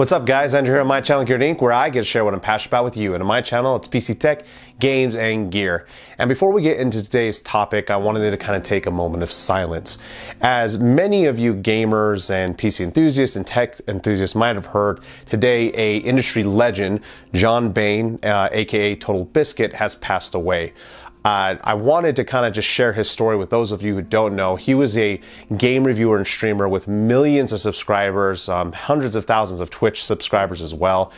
What's up guys, Andrew here on my channel Geared Inc. where I get to share what I'm passionate about with you. And on my channel, it's PC tech, games, and gear. And before we get into today's topic, I wanted to kind of take a moment of silence. As many of you gamers and PC enthusiasts and tech enthusiasts might have heard, today a industry legend, John Bain, uh, aka Total Biscuit, has passed away. Uh, I wanted to kind of just share his story with those of you who don't know. He was a game reviewer and streamer with millions of subscribers, um, hundreds of thousands of Twitch subscribers as well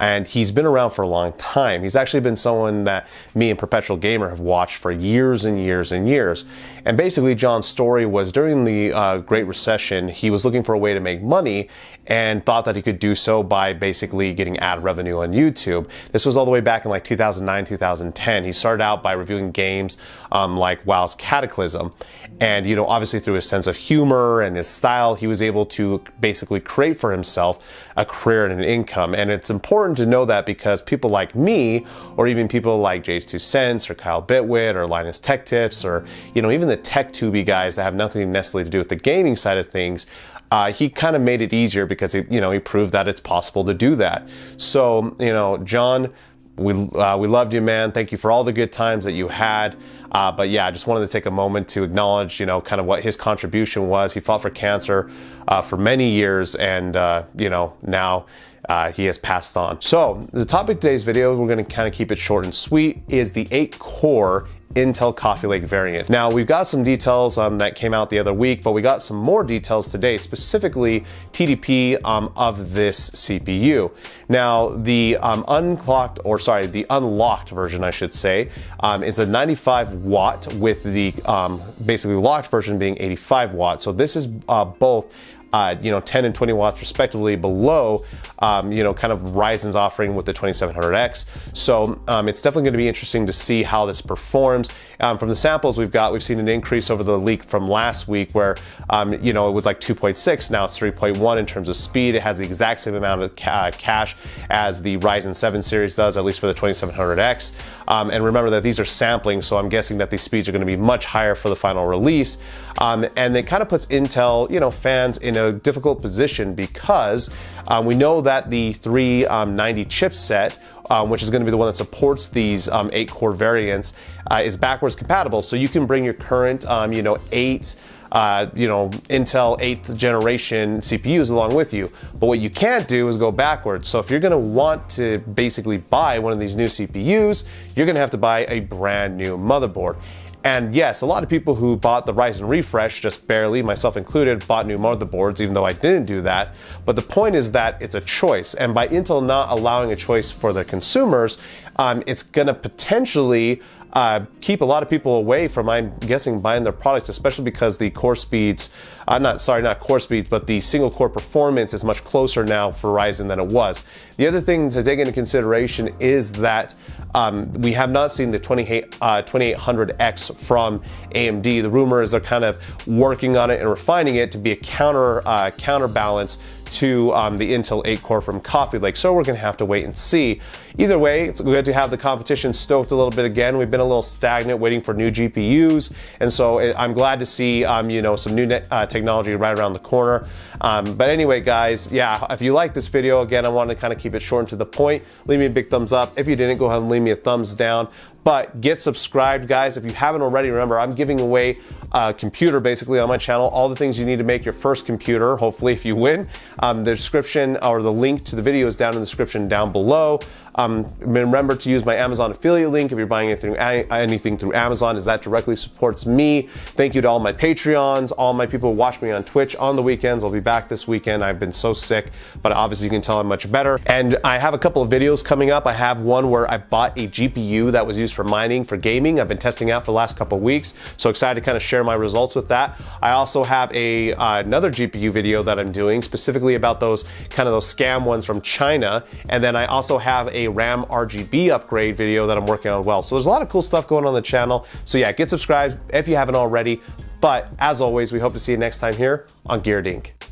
and he's been around for a long time. He's actually been someone that me and Perpetual Gamer have watched for years and years and years. And basically, John's story was during the uh, Great Recession, he was looking for a way to make money and thought that he could do so by basically getting ad revenue on YouTube. This was all the way back in like 2009, 2010. He started out by reviewing games um, like WoW's Cataclysm. And, you know, obviously through his sense of humor and his style, he was able to basically create for himself a career and an income. And it's important to know that because people like me, or even people like JayzTwoCents, or Kyle Bitwit, or Linus Tech Tips, or, you know, even the Tech Tubi guys that have nothing necessarily to do with the gaming side of things, uh, he kind of made it easier because he, you know he proved that it's possible to do that. So you know, John, we uh, we loved you, man. Thank you for all the good times that you had. Uh, but yeah, I just wanted to take a moment to acknowledge, you know, kind of what his contribution was. He fought for cancer uh, for many years, and uh, you know now. Uh, he has passed on. So the topic of today's video, we're going to kind of keep it short and sweet, is the eight core Intel Coffee Lake variant. Now we've got some details um, that came out the other week, but we got some more details today, specifically TDP um, of this CPU. Now the um, unclocked, or sorry, the unlocked version, I should say, um, is a 95 watt with the um, basically locked version being 85 watt. So this is uh, both uh, you know, 10 and 20 watts respectively below, um, you know, kind of Ryzen's offering with the 2700X. So um, it's definitely going to be interesting to see how this performs. Um, from the samples we've got, we've seen an increase over the leak from last week where, um, you know, it was like 2.6, now it's 3.1 in terms of speed. It has the exact same amount of ca cache as the Ryzen 7 series does, at least for the 2700X. Um, and remember that these are sampling, so I'm guessing that these speeds are going to be much higher for the final release. Um, and it kind of puts Intel, you know, fans in a difficult position because um, we know that the 390 um, chipset, um, which is going to be the one that supports these um, eight core variants, uh, is backwards compatible. So you can bring your current, um, you know, eight. Uh, you know, Intel 8th generation CPUs along with you. But what you can't do is go backwards. So if you're gonna want to basically buy one of these new CPUs, you're gonna have to buy a brand new motherboard. And yes, a lot of people who bought the Ryzen refresh, just barely, myself included, bought new motherboards, even though I didn't do that. But the point is that it's a choice. And by Intel not allowing a choice for the consumers, um, it's gonna potentially uh, keep a lot of people away from, I'm guessing, buying their products, especially because the core speeds, I'm not sorry, not core speeds, but the single core performance is much closer now for Ryzen than it was. The other thing to take into consideration is that um, we have not seen the 28, uh, 2800X from AMD. The rumor is they're kind of working on it and refining it to be a counter uh, counterbalance to um, the Intel 8 core from Coffee Lake. So we're to have to wait and see. Either way, it's good to have the competition stoked a little bit again. We've been a little stagnant waiting for new GPUs. And so eh, I'm glad to see, um, you know, some new uh, technology right around the corner. Um, but anyway, guys, yeah, if you like this video, again, I want to kind of keep it short and to the point. Leave me a big thumbs up. If you didn't, go ahead and leave me a thumbs down. But get subscribed, guys. If you haven't already, remember, I'm giving away a computer basically on my channel, all the things you need to make your first computer, hopefully, if you win. Um, the description or the link to the video is down in the description down below. Um, remember to use my Amazon affiliate link if you're buying anything, anything through Amazon, as that directly supports me. Thank you to all my Patreons, all my people who watch me on Twitch on the weekends. I'll be back this weekend. I've been so sick, but obviously you can tell I'm much better. And I have a couple of videos coming up. I have one where I bought a GPU that was used for mining for gaming. I've been testing out for the last couple weeks, so excited to kind of share my results with that. I also have a uh, another GPU video that I'm doing specifically about those kind of those scam ones from China, and then I also have RAM RGB upgrade video that I'm working on well. So there's a lot of cool stuff going on the channel. So yeah, get subscribed if you haven't already. But as always, we hope to see you next time here on Geared Inc.